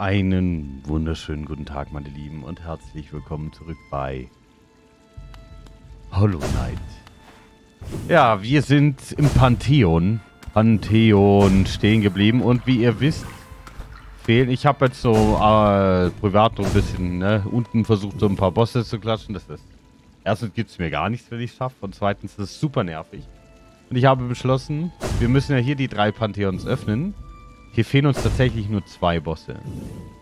Einen wunderschönen guten Tag, meine Lieben, und herzlich willkommen zurück bei Hollow Knight. Ja, wir sind im Pantheon. Pantheon stehen geblieben und wie ihr wisst, fehlen. Ich habe jetzt so äh, privat so ein bisschen ne, unten versucht, so ein paar Bosse zu klatschen. Das ist erstens gibt es mir gar nichts, wenn ich es schaffe, und zweitens ist es super nervig. Und ich habe beschlossen, wir müssen ja hier die drei Pantheons öffnen. Hier fehlen uns tatsächlich nur zwei Bosse.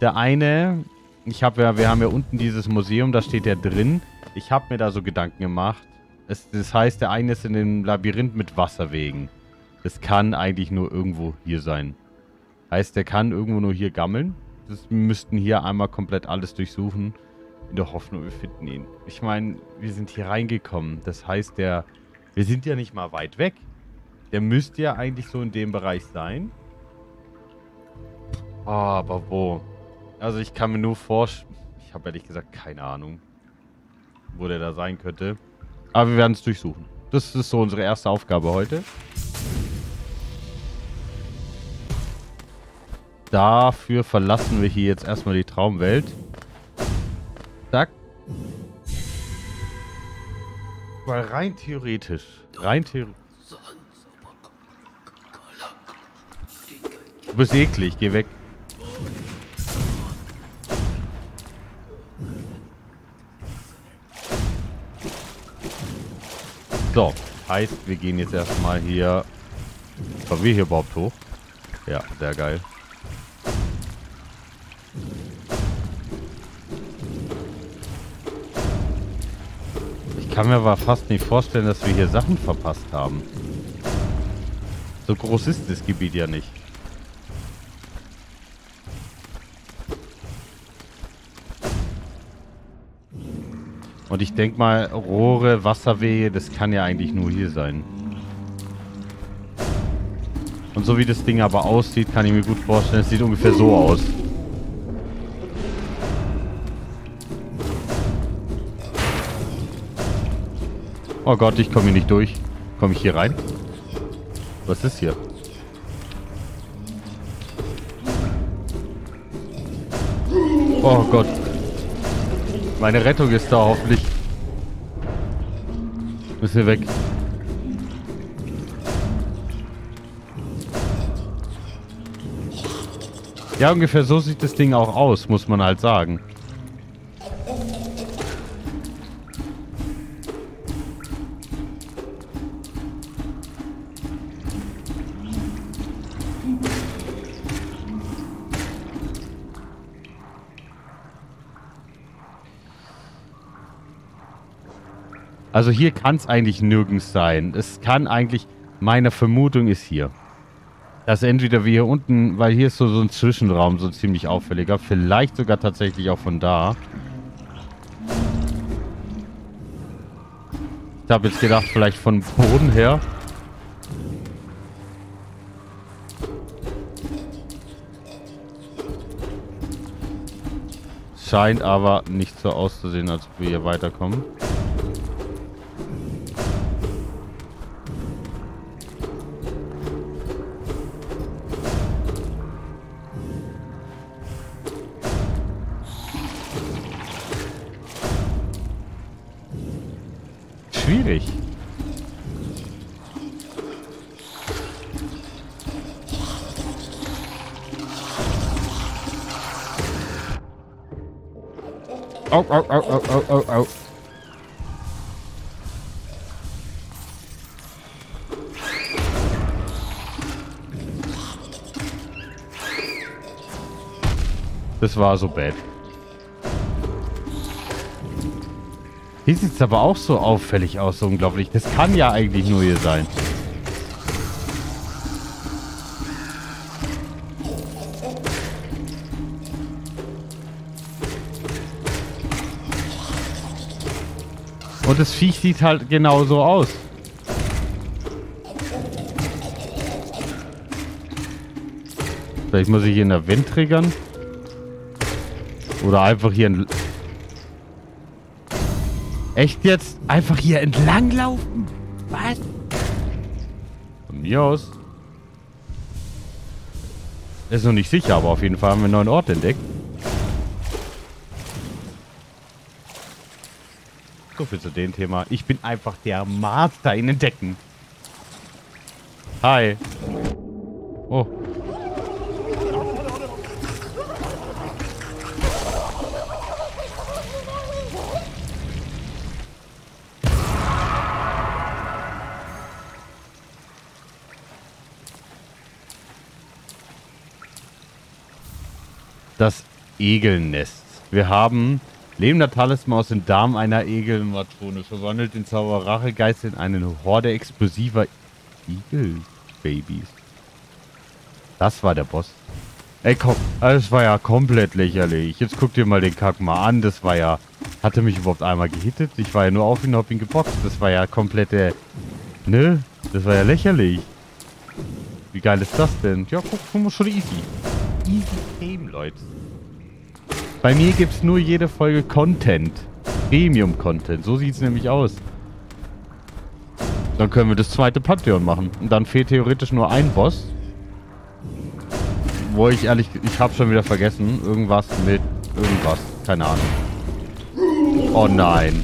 Der eine, ich habe ja, wir haben ja unten dieses Museum, da steht der drin. Ich habe mir da so Gedanken gemacht. Es, das heißt, der eine ist in dem Labyrinth mit Wasserwegen. Das kann eigentlich nur irgendwo hier sein. Heißt, der kann irgendwo nur hier gammeln. Das, wir müssten hier einmal komplett alles durchsuchen. In der Hoffnung, wir finden ihn. Ich meine, wir sind hier reingekommen. Das heißt, der... Wir sind ja nicht mal weit weg. Der müsste ja eigentlich so in dem Bereich sein. Oh, aber wo? Also ich kann mir nur vorstellen... Ich habe ehrlich gesagt keine Ahnung, wo der da sein könnte. Aber wir werden es durchsuchen. Das ist so unsere erste Aufgabe heute. Dafür verlassen wir hier jetzt erstmal die Traumwelt. Zack. Weil rein theoretisch, rein theoretisch... Du bist eklig, geh weg. So, heißt, wir gehen jetzt erstmal hier... Kommen wir hier überhaupt hoch? Ja, sehr geil. Ich kann mir aber fast nicht vorstellen, dass wir hier Sachen verpasst haben. So groß ist das Gebiet ja nicht. Und ich denke mal, Rohre, Wasserwege, das kann ja eigentlich nur hier sein. Und so wie das Ding aber aussieht, kann ich mir gut vorstellen, es sieht ungefähr so aus. Oh Gott, ich komme hier nicht durch. Komme ich hier rein? Was ist hier? Oh Gott. Meine Rettung ist da hoffentlich. Müssen wir weg. Ja, ungefähr so sieht das Ding auch aus, muss man halt sagen. Also hier kann es eigentlich nirgends sein. Es kann eigentlich... Meine Vermutung ist hier. Dass entweder wir hier unten... Weil hier ist so, so ein Zwischenraum, so ziemlich auffälliger. Vielleicht sogar tatsächlich auch von da. Ich habe jetzt gedacht, vielleicht von Boden her. Scheint aber nicht so auszusehen, als ob wir hier weiterkommen. Schwierig. Au, au, au, au, au, au, au. Das war so bad. Hier sieht es aber auch so auffällig aus, so unglaublich. Das kann ja eigentlich nur hier sein. Und das Viech sieht halt genauso aus. Vielleicht muss ich hier in der Wind triggern. Oder einfach hier ein... Echt jetzt? Einfach hier entlang laufen? Was? Von mir aus. Ist noch nicht sicher, aber auf jeden Fall haben wir einen neuen Ort entdeckt. So viel zu dem Thema. Ich bin einfach der Master in Entdecken. Hi. Oh. Egelnest. Wir haben lebender Talisman aus dem Darm einer Egelmatrone verwandelt den Zauberrachegeist in eine Horde explosiver Egelbabys. Das war der Boss. Ey, komm, das war ja komplett lächerlich. Jetzt guck dir mal den Kack mal an. Das war ja... Hat er mich überhaupt einmal gehittet? Ich war ja nur auf ihn hab ihn geboxt. Das war ja komplette... Ne? Das war ja lächerlich. Wie geil ist das denn? Ja, guck, guck mal, schon easy. Easy game, Leute. Bei mir gibt es nur jede Folge Content. Premium-Content. So sieht es nämlich aus. Dann können wir das zweite Pantheon machen. Und dann fehlt theoretisch nur ein Boss. Wo ich ehrlich... Ich habe schon wieder vergessen. Irgendwas mit... Irgendwas. Keine Ahnung. Oh nein.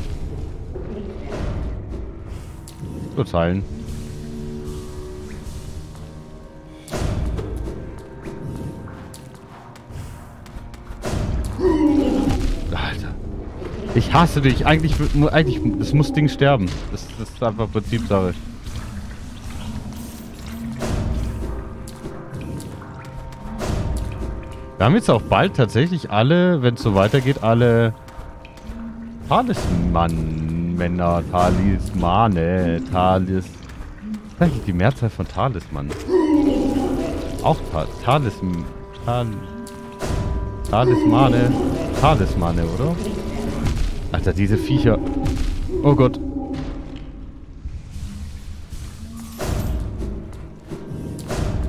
Urteilen. Ich hasse dich. Eigentlich, eigentlich, das muss Ding sterben. Das, das ist einfach Prinzipsache. Wir haben jetzt auch bald tatsächlich alle, wenn es so weitergeht, alle Talisman-Männer, Talismane, Talis... Was ist eigentlich die Mehrzahl von Talisman? Auch Ta. Tal Talismane... Talismane, oder? Alter, diese Viecher. Oh Gott.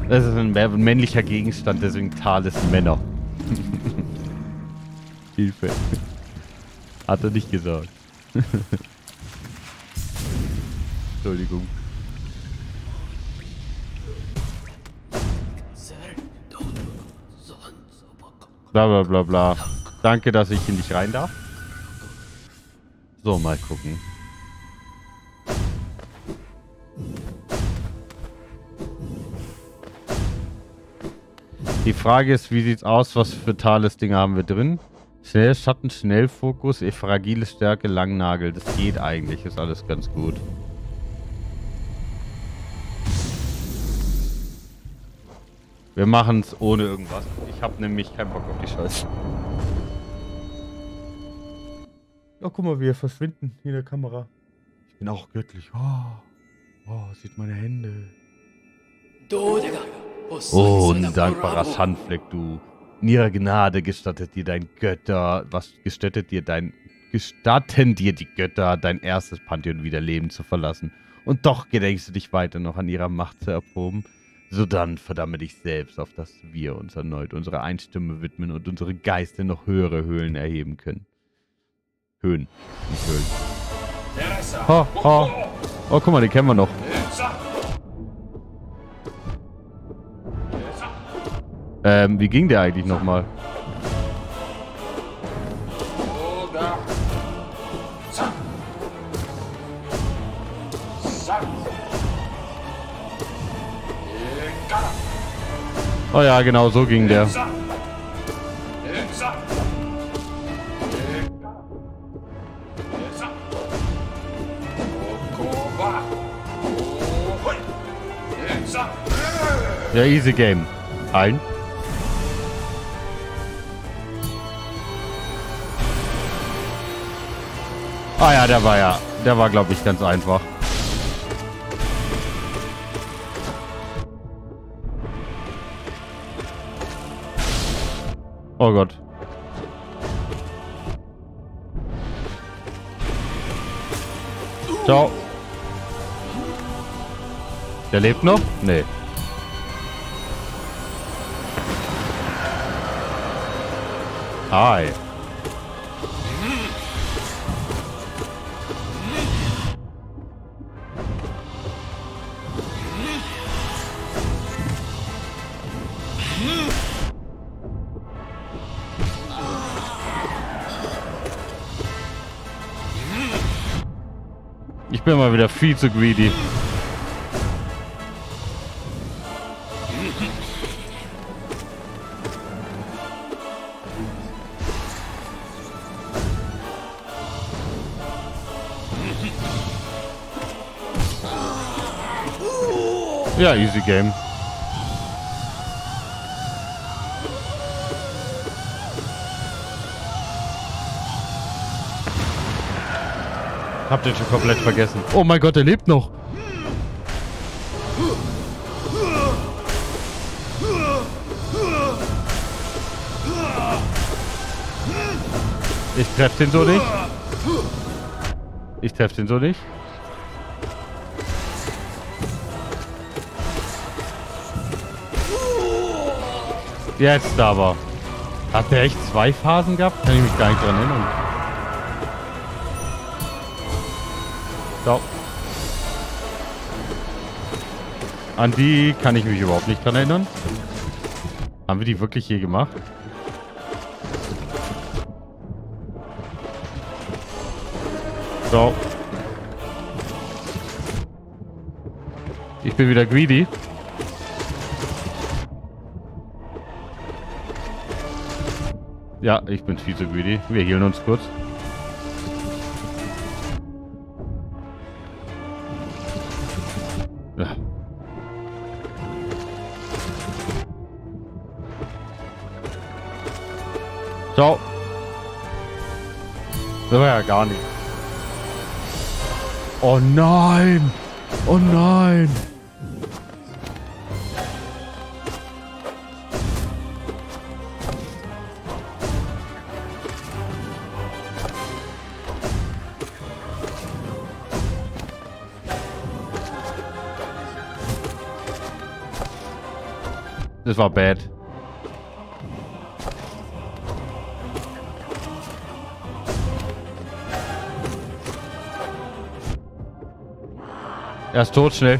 Das ist ein männlicher Gegenstand, deswegen Thales Männer. Hilfe. Hat er nicht gesagt. Entschuldigung. Bla bla bla bla. Danke, dass ich in dich rein darf. So, mal gucken. Die Frage ist, wie sieht's aus? Was für Thales-Dinge haben wir drin? Schnell Schatten, Schnellfokus, fragile Stärke, Langnagel. Das geht eigentlich, ist alles ganz gut. Wir machen es ohne irgendwas. Ich habe nämlich keinen Bock auf die Scheiße. Oh, guck mal, wie wir verschwinden in der Kamera. Ich bin auch göttlich. Oh, oh sieht meine Hände. Oh, undankbarer Schandfleck, du. In ihrer Gnade gestattet dir dein Götter, was gestattet dir dein, gestatten dir die Götter, dein erstes Pantheon wieder Leben zu verlassen. Und doch gedenkst du dich weiter noch an ihrer Macht zu erproben. So dann verdamme dich selbst, auf dass wir uns erneut unserer Einstimme widmen und unsere Geister noch höhere Höhlen erheben können. Höhen. Nicht Höhlen. Ha, ha. Oh, guck mal, den kennen wir noch. Ähm, wie ging der eigentlich nochmal? Oh ja, genau, so ging der. Ja, easy game. Ein. Ah ja, der war ja, der war glaube ich ganz einfach. Oh Gott. Ciao. Der lebt noch? Nee. Hi. Ich bin mal wieder viel zu greedy. Ja, easy game. Habt ihr schon komplett vergessen. Oh mein Gott, er lebt noch. Ich treffe den so nicht. Ich treffe den so nicht. Jetzt aber. Hat der echt zwei Phasen gehabt? Kann ich mich gar nicht dran erinnern. So. An die kann ich mich überhaupt nicht dran erinnern. Haben wir die wirklich je gemacht? So. Ich bin wieder greedy. Ja, ich bin viel zu greedy. Wir healen uns kurz. Ja. So. Das war ja gar nicht. Oh nein! Oh nein! Das war bad. Er ist tot, schnell.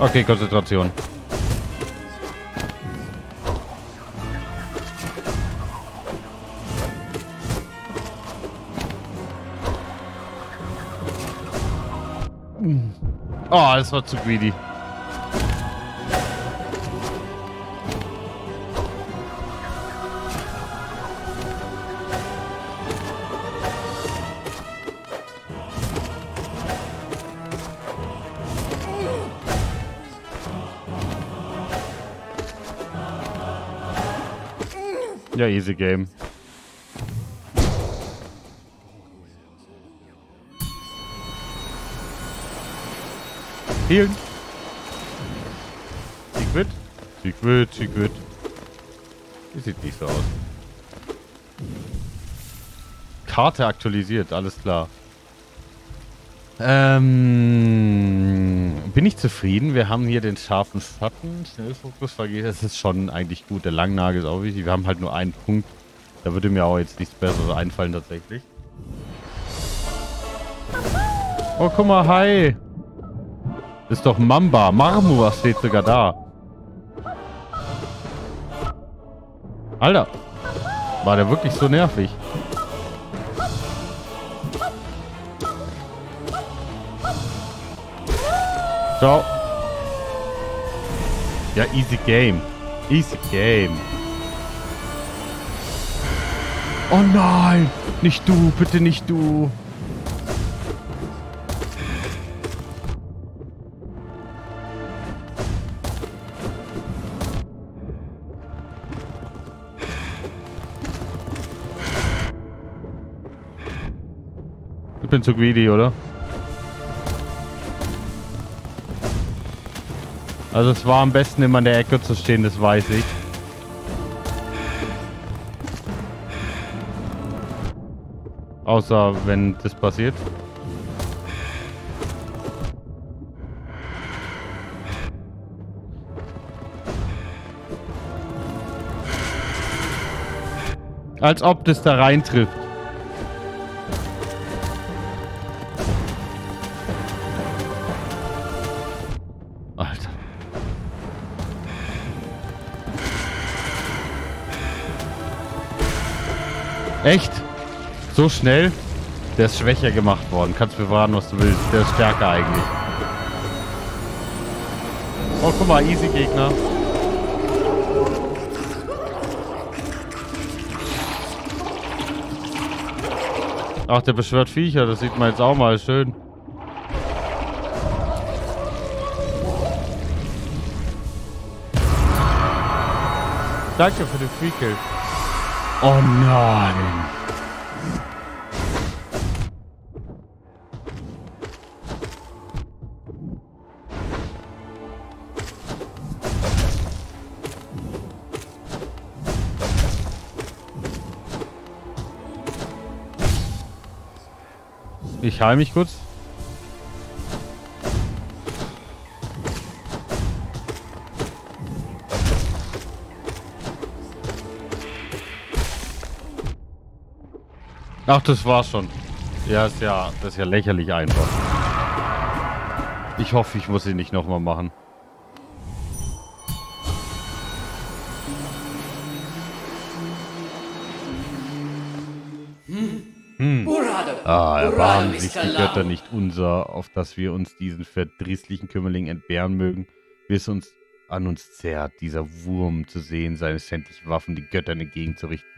Okay, Konzentration. Oh, das war zu greedy. Ja, easy game. Healen. Secret? Secret, Secret. Die sieht nicht so aus. Karte aktualisiert, alles klar. Ähm, bin ich zufrieden. Wir haben hier den scharfen Schatten. Schnellfokus vergeht. Das ist schon eigentlich gut. Der Langnagel ist auch wichtig. Wir haben halt nur einen Punkt. Da würde mir auch jetzt nichts Besseres einfallen tatsächlich. Oh, guck mal, hi. Ist doch Mamba. Marmor steht sogar da. Alter. War der wirklich so nervig? Ciao. Ja, easy game. Easy game. Oh nein! Nicht du, bitte nicht du. Ich bin zu greedy, oder? Also es war am besten immer in der Ecke zu stehen, das weiß ich. Außer wenn das passiert. Als ob das da reintrifft. Echt? So schnell? Der ist schwächer gemacht worden. Kannst mir verraten, was du willst. Der ist stärker eigentlich. Oh, guck mal, easy Gegner. Ach, der beschwört Viecher. Das sieht man jetzt auch mal. Schön. Danke für den Free. Oh nein. Ich heile mich kurz. Ach, das war's schon. Ja, ist ja, das ist ja lächerlich einfach. Ich hoffe, ich muss sie nicht nochmal machen. Hm. Ah, erbarmen sich die Götter nicht unser, auf dass wir uns diesen verdrießlichen Kümmerling entbehren mögen, bis uns an uns zerrt, dieser Wurm zu sehen, seine schändlichen Waffen die Göttern entgegenzurichten.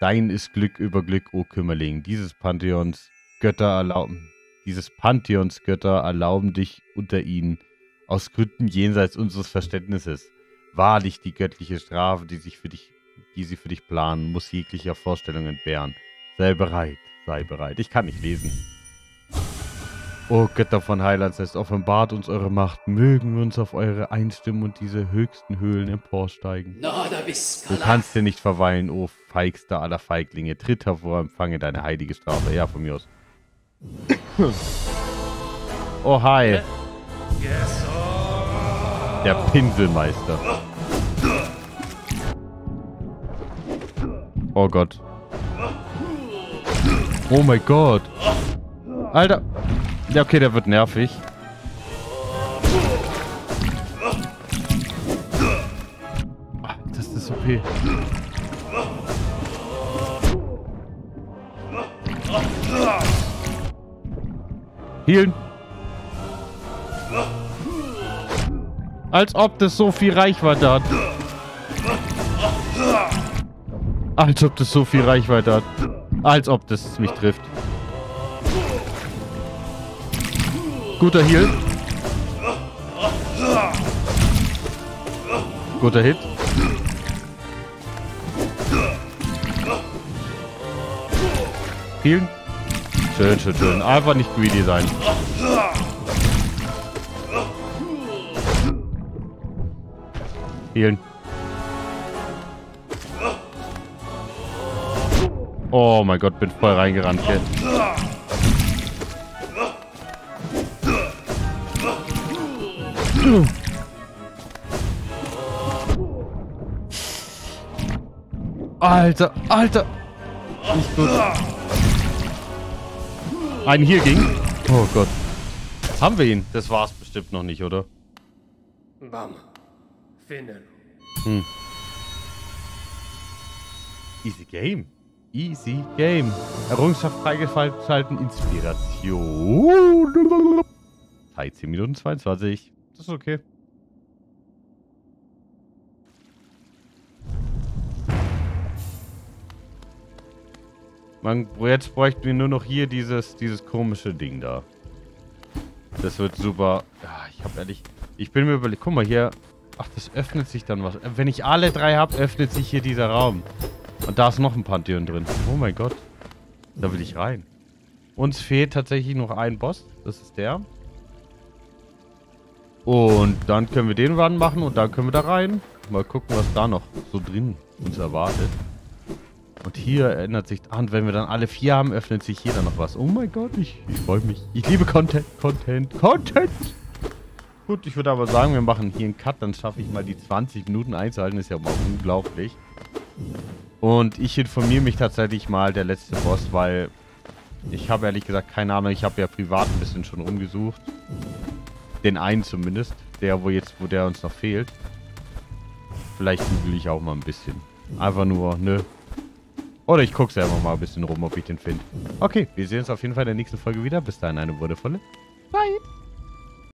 Dein ist Glück über Glück, o Kümmerling. Dieses Pantheons Götter erlauben, dieses Pantheons Götter erlauben dich unter ihnen, aus Gründen jenseits unseres Verständnisses. Wahrlich die göttliche Strafe, die sich für dich, die sie für dich planen, muss jeglicher Vorstellung entbehren. Sei bereit, sei bereit. Ich kann nicht lesen. O Götter von Heilands, es offenbart uns eure Macht. Mögen wir uns auf eure einstimmen und diese höchsten Höhlen emporsteigen. Du kannst hier nicht verweilen, o feigster aller Feiglinge. Tritt hervor, empfange deine heilige Strafe. Ja, von mir aus. oh, hi. Der Pinselmeister. Oh Gott. Oh mein Gott. Alter. Ja, okay, der wird nervig. Ah, das ist okay. Healen. Als ob das so viel Reichweite hat. Als ob das so viel Reichweite hat. Als ob das mich trifft. Guter Heal. Guter Hit. Healen. Schön, schön, schön. Einfach nicht greedy sein. Healen. Oh mein Gott, bin voll reingerannt hier. Alter, Alter. Nicht gut. Einen hier ging. Oh Gott. Haben wir ihn? Das war's bestimmt noch nicht, oder? Bam. Finden. Hm. Easy Game. Easy Game. Errungenschaft freigeschalten. Inspiration. Zeit 10 Minuten 22. Das ist okay. Man, jetzt bräuchten wir nur noch hier dieses, dieses komische Ding da. Das wird super. Ja, ich habe ehrlich... Ich bin mir überlegt... Guck mal hier. Ach, das öffnet sich dann was. Wenn ich alle drei habe, öffnet sich hier dieser Raum. Und da ist noch ein Pantheon drin. Oh mein Gott. Da will ich rein. Uns fehlt tatsächlich noch ein Boss. Das ist der. Und dann können wir den Run machen und dann können wir da rein. Mal gucken, was da noch so drin uns erwartet. Und hier ändert sich... Ah, und wenn wir dann alle vier haben, öffnet sich hier dann noch was. Oh mein Gott, ich, ich freue mich. Ich liebe Content, Content, Content! Gut, ich würde aber sagen, wir machen hier einen Cut. Dann schaffe ich mal die 20 Minuten einzuhalten. Ist ja mal unglaublich. Und ich informiere mich tatsächlich mal der letzte Boss, weil... Ich habe ehrlich gesagt keine Ahnung. Ich habe ja privat ein bisschen schon rumgesucht. Den einen zumindest. Der, wo jetzt, wo der uns noch fehlt. Vielleicht google ich auch mal ein bisschen. Einfach nur, ne? Oder ich gucke selber mal ein bisschen rum, ob ich den finde. Okay, wir sehen uns auf jeden Fall in der nächsten Folge wieder. Bis dahin eine wundervolle Bye.